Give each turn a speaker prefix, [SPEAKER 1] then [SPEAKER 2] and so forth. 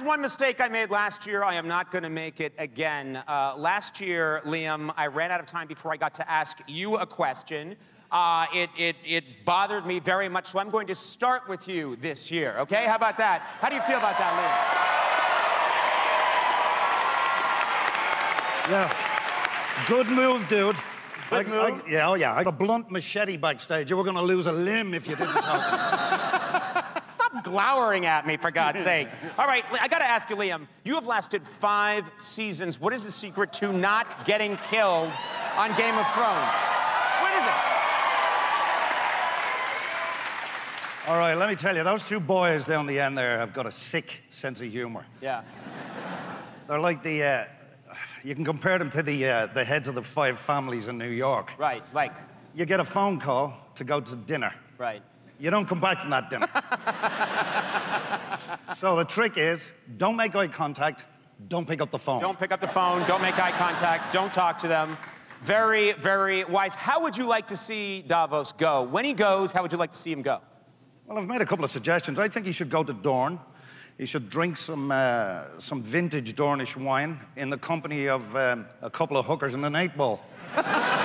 [SPEAKER 1] there's one mistake I made last year. I am not going to make it again. Uh, last year, Liam, I ran out of time before I got to ask you a question. Uh, it, it, it bothered me very much, so I'm going to start with you this year, okay? How about that? How do you feel about that,
[SPEAKER 2] Liam? Yeah. Good move, dude.
[SPEAKER 1] Good
[SPEAKER 2] I,
[SPEAKER 1] move?
[SPEAKER 2] I, yeah, oh yeah. I got a blunt machete backstage. You were going to lose a limb if you didn't talk.
[SPEAKER 1] Stop glowering at me, for God's sake. All right, I got to ask you, Liam. You have lasted five seasons. What is the secret to not getting killed on Game of Thrones? What is it?
[SPEAKER 2] All right, let me tell you, those two boys down the end there have got a sick sense of humor.
[SPEAKER 1] Yeah.
[SPEAKER 2] They're like the, uh, you can compare them to the, uh, the heads of the five families in New York.
[SPEAKER 1] Right, like,
[SPEAKER 2] You get a phone call to go to dinner.
[SPEAKER 1] right.
[SPEAKER 2] You don't come back from that dinner. so the trick is, don't make eye contact, don't pick up the phone.
[SPEAKER 1] Don't pick up the phone, don't make eye contact, don't talk to them. Very, very wise. How would you like to see Davos go? When he goes, how would you like to see him go?
[SPEAKER 2] Well, I've made a couple of suggestions. I think he should go to Dorne. He should drink some, uh, some vintage Dornish wine in the company of um, a couple of hookers and an eight ball.